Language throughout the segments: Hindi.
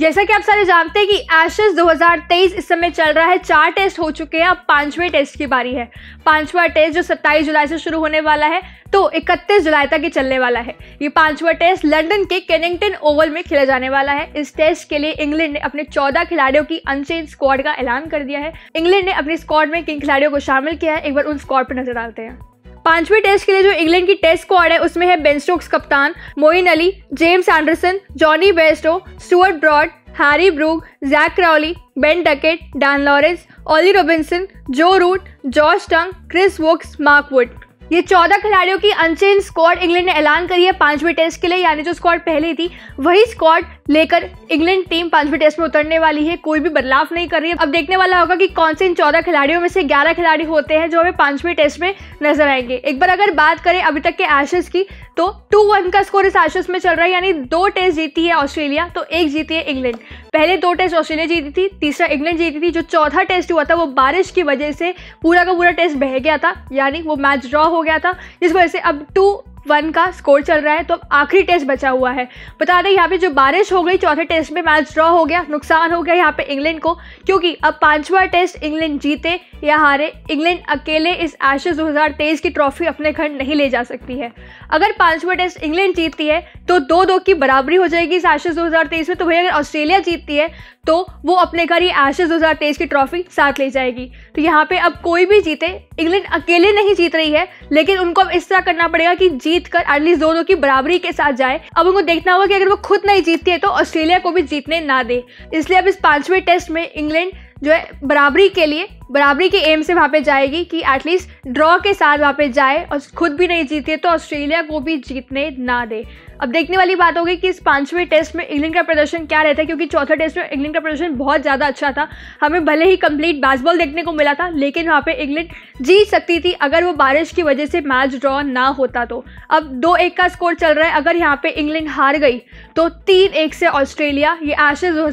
जैसा कि आप सारे जानते हैं कि एशेज 2023 इस समय चल रहा है। चार टेस्ट हो चुके हैं अब पाँचवें टेस्ट की बारी है। पांचवा टेस्ट जो 27 जुलाई से शुरू होने वाला है तो 31 जुलाई तक ये चलने वाला है। ये पांचवा टेस्ट लंदन के केनिंगटन ओवल में खेला जाने वाला है। इस टेस्ट के लिए इंग्लैंड ने अपने 14 खिलाड़ियों की अनचेंज स्क्वाड का ऐलान कर दिया है। इंग्लैंड ने अपनी स्क्वाड में किन खिलाड़ियों को शामिल किया है, एक बार उन स्क्वाड पर नज़र डालते हैं। पाँचवें टेस्ट के लिए जो इंग्लैंड की टेस्ट स्क्वाड है, उसमें है बेन स्टोक्स कप्तान, Moeen Ali, James Anderson, Jonny Bairstow, Stuart Broad, Harry Brook Zak Crawley Ben Duckett, Dan Lawrence Ollie Robinson, Joe Root, George Tongue, Chris Woakes, Mark Wood. ये चौदह खिलाड़ियों की अनचेंज स्क्वाड इंग्लैंड ने ऐलान करी है पाँचवें टेस्ट के लिए, यानी जो स्क्वाड पहले थी, वही स्क्वाड लेकर इंग्लैंड टीम पाँचवें टेस्ट में उतरने वाली है। कोई भी बदलाव नहीं कर रही है। अब देखने वाला होगा कि कौन से इन चौदह खिलाड़ियों में से ग्यारह खिलाड़ी होते हैं जो हमें पाँचवें टेस्ट में नज़र आएँगे। एक बार अगर बात करें अभी तक के एशेस की तो टू वन का स्कोर इस एशेस में चल रहा है, यानी दो टेस्ट जीती है ऑस्ट्रेलिया तो एक जीती है इंग्लैंड। पहले दो टेस्ट ऑस्ट्रेलिया जीती थी, तीसरा इंग्लैंड जीती थी, जो चौथा टेस्ट हुआ था, वो बारिश की वजह से पूरा का पूरा टेस्ट बह गया था, यानी वो मैच ड्रॉ हो गया था जिस वजह से अब टू वन का स्कोर चल रहा है तो अब आखिरी टेस्ट बचा हुआ है। बता दें, यहाँ पे जो बारिश हो गई, चौथे टेस्ट में मैच ड्रॉ हो गया, नुकसान हो गया यहाँ पे इंग्लैंड को, क्योंकि अब पांचवा टेस्ट इंग्लैंड जीते या हारे, इंग्लैंड अकेले इस एशेज 2023 की ट्रॉफी अपने घर नहीं ले जा सकती है। अगर पांचवा टेस्ट इंग्लैंड जीतती है तो दो दो की बराबरी हो जाएगी इस एशेज 2023 में। तो भाई अगर ऑस्ट्रेलिया जीतती है तो वो अपने घर ये एशेज 2023 की ट्रॉफी साथ ले जाएगी। तो यहाँ पे अब कोई भी जीते, इंग्लैंड अकेले नहीं जीत रही है, लेकिन उनको अब इस तरह करना पड़ेगा कि जीत कर एटलीस्ट दो दो की बराबरी के साथ जाए। अब उनको देखना होगा कि अगर वो खुद नहीं जीतती है तो ऑस्ट्रेलिया को भी जीतने ना दे। इसलिए अब इस पाँचवें टेस्ट में इंग्लैंड जो है, बराबरी के लिए, बराबरी के एम से वहाँ पे जाएगी कि एटलीस्ट ड्रॉ के साथ वहाँ पे जाए और खुद भी नहीं जीते तो ऑस्ट्रेलिया को भी जीतने ना दे। अब देखने वाली बात होगी कि इस पाँचवें टेस्ट में इंग्लैंड का प्रदर्शन क्या रहता है, क्योंकि चौथा टेस्ट में इंग्लैंड का प्रदर्शन बहुत ज़्यादा अच्छा था। हमें भले ही कंप्लीट बैसबॉल देखने को मिला था, लेकिन वहाँ पे इंग्लैंड जीत सकती थी अगर वो बारिश की वजह से मैच ड्रॉ ना होता तो। अब दो एक का स्कोर चल रहा है, अगर यहाँ पर इंग्लैंड हार गई तो तीन एक से ऑस्ट्रेलिया, ये एशेज दो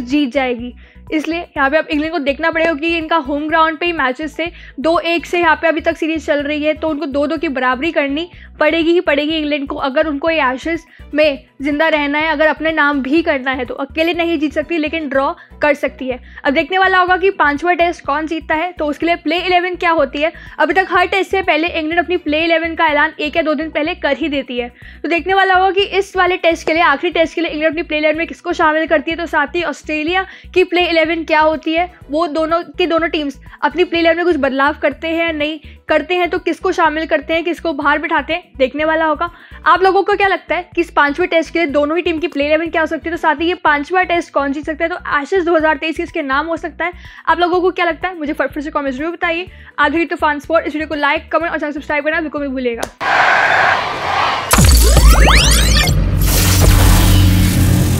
जीत जाएगी। इसलिए यहाँ पे अब इंग्लैंड को देखना पड़ेगा क्योंकि इनका होम ग्राउंड पे ही मैचेस से दो एक से यहाँ पे अभी तक सीरीज़ चल रही है तो उनको दो दो की बराबरी करनी पड़ेगी ही पड़ेगी इंग्लैंड को। अगर उनको ये एशेज में ज़िंदा रहना है, अगर अपने नाम भी करना है तो अकेले नहीं जीत सकती, लेकिन ड्रॉ कर सकती है। अब देखने वाला होगा कि पांचवा टेस्ट कौन जीतता है तो उसके लिए प्ले इलेवन क्या होती है। अभी तक हर टेस्ट से पहले इंग्लैंड अपनी प्ले इलेवन का ऐलान एक या दो दिन पहले कर ही देती है। तो देखने वाला होगा कि इस वाले टेस्ट के लिए, आखिरी टेस्ट के लिए इंग्लैंड अपनी प्ले इलेवन में किसको शामिल करती है तो साथ ही ऑस्ट्रेलिया की प्ले इलेवन क्या होती है? वो दोनों की दोनों टीम्स अपनी प्ले इलेवन में कुछ बदलाव करते हैं या नहीं? करते हैं तो किसको शामिल करते हैं, किसको बाहर बिठाते हैं, देखने वाला होगा। आप लोगों को क्या लगता है कि इस पाँचवें टेस्ट के लिए दोनों ही टीम की प्ले इलेवन क्या हो सकती है? तो साथ ही ये पांचवा टेस्ट कौन जीत सकता है? तो एशेज 2023 इसके नाम हो सकता है। आप लोगों को क्या लगता है? मुझे फटफट से कॉमेंट ज़रूर बताइए। आधे तूफ़ान स्पोर्ट इस वीडियो को लाइक कमेंट और सब्सक्राइब करना बिल्कुल भी भूलेगा